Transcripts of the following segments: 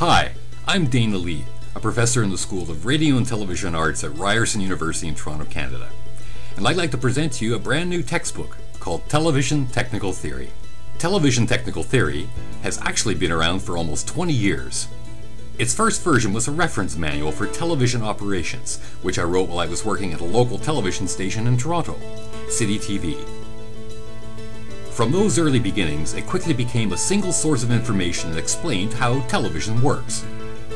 Hi, I'm Dana Lee, a professor in the School of Radio and Television Arts at Ryerson University in Toronto, Canada. And I'd like to present to you a brand new textbook called Television Technical Theory. Television Technical Theory has actually been around for almost 20 years. Its first version was a reference manual for television operations, which I wrote while I was working at a local television station in Toronto, City TV. From those early beginnings, it quickly became a single source of information that explained how television works.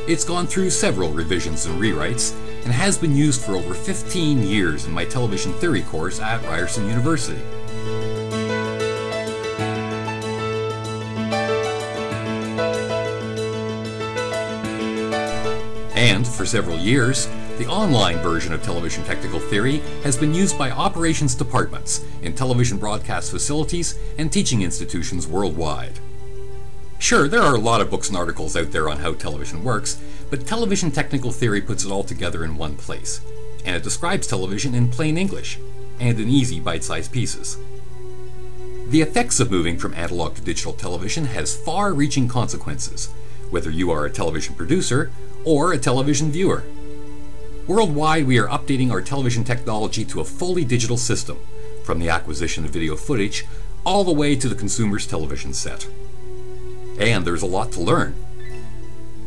It's gone through several revisions and rewrites, and has been used for over 15 years in my television theory course at Ryerson University. And for several years, the online version of television technical theory has been used by operations departments in television broadcast facilities and teaching institutions worldwide. Sure, there are a lot of books and articles out there on how television works, but television technical theory puts it all together in one place, and it describes television in plain English, and in easy bite-sized pieces. The effects of moving from analog to digital television has far-reaching consequences, whether you are a television producer or a television viewer. Worldwide, we are updating our television technology to a fully digital system, from the acquisition of video footage all the way to the consumer's television set. And there's a lot to learn.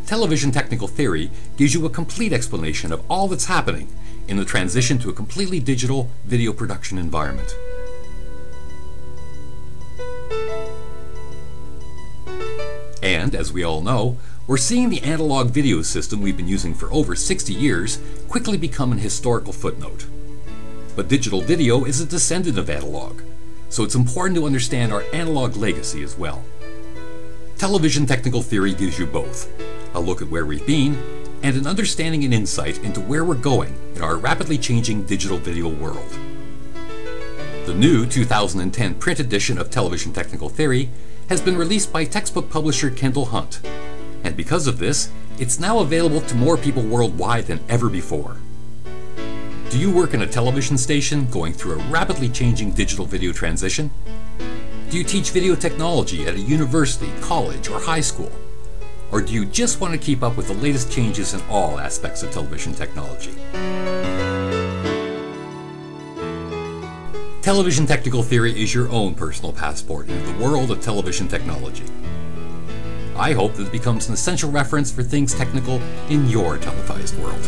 Television technical theory gives you a complete explanation of all that's happening in the transition to a completely digital video production environment. And, as we all know, we're seeing the analog video system we've been using for over 60 years quickly become an historical footnote. But digital video is a descendant of analog, so it's important to understand our analog legacy as well. Television technical theory gives you both a look at where we've been and an understanding and insight into where we're going in our rapidly changing digital video world. The new 2010 print edition of Television Technical Theory has been released by textbook publisher Kendall Hunt and because of this, it's now available to more people worldwide than ever before. Do you work in a television station going through a rapidly changing digital video transition? Do you teach video technology at a university, college, or high school? Or do you just want to keep up with the latest changes in all aspects of television technology? Television Technical Theory is your own personal passport into the world of television technology. I hope that it becomes an essential reference for things technical in your televised world.